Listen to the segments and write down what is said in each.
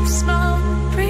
of smoke.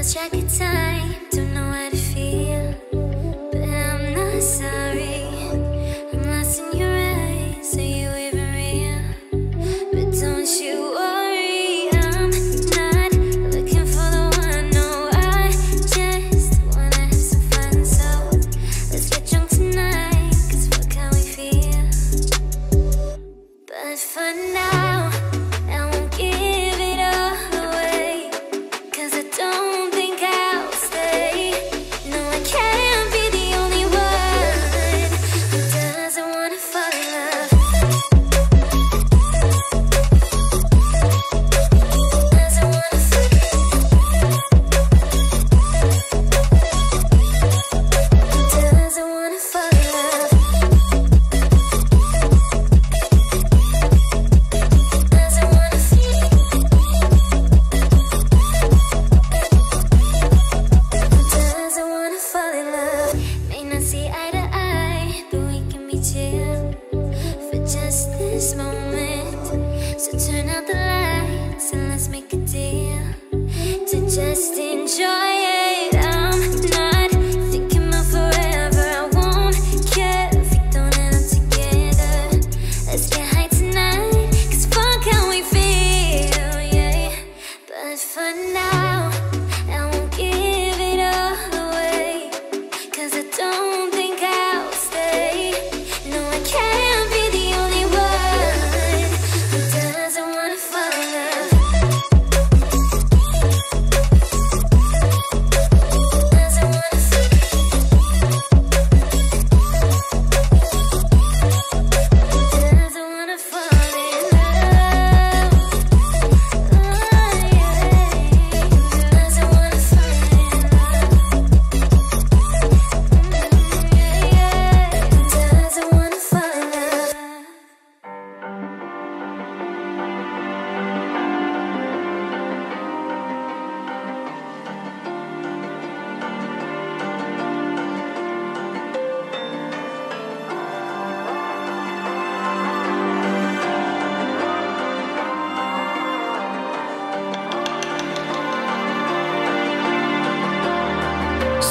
Lost track of tight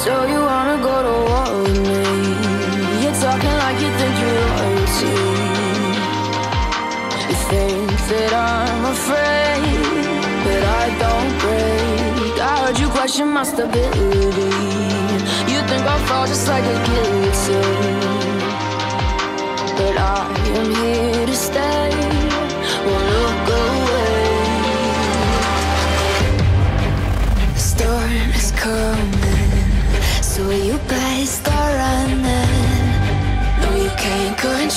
So you wanna go to war with me? You're talking like you think you're royalty. You think that I'm afraid, but I don't break. I heard you question my stability. You think I'll fall just like a guillotine, but I am here to stay.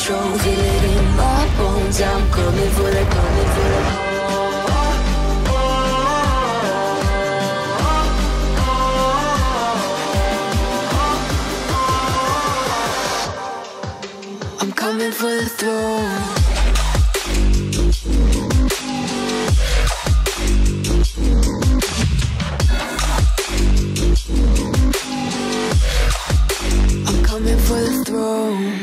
Feel it in my bones. I'm coming for the, coming for the. I'm coming for the throne. I'm coming for the throne.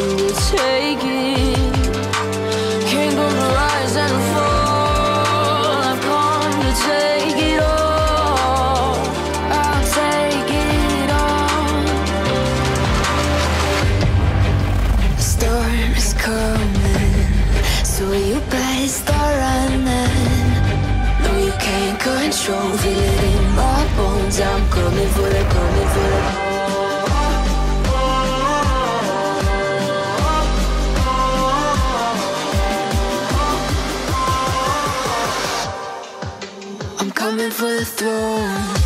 我却 I'm coming for the throne.